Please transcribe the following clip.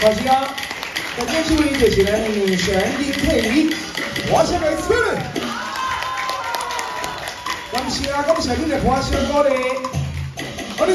大家，大家这位就是咱的上英体育，我先来出。感谢啊，感谢你的花香鼓励，我哋